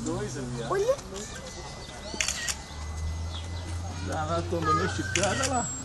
dois ali, ó. Olha. Lá ela tomou mexicana lá.